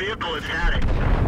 Vehicle has had it.